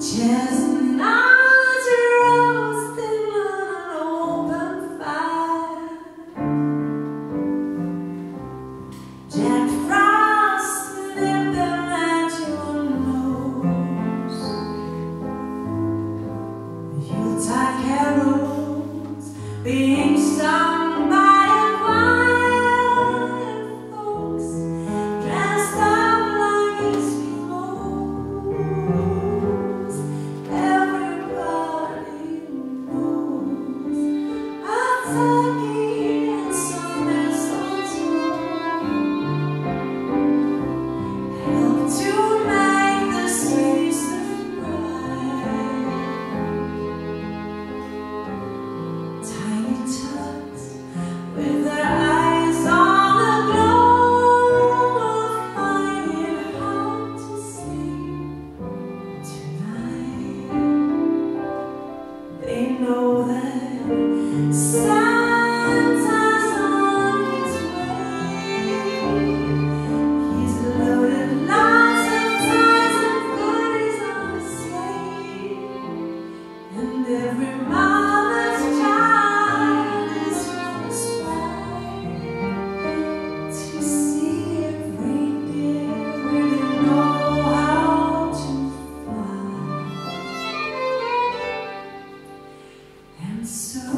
Chestnuts so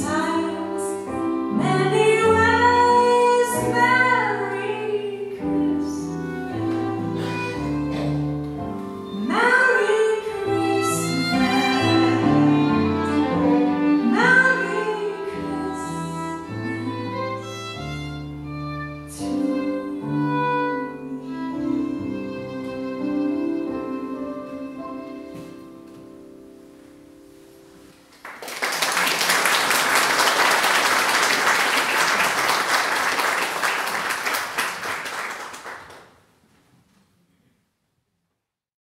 ninety-two.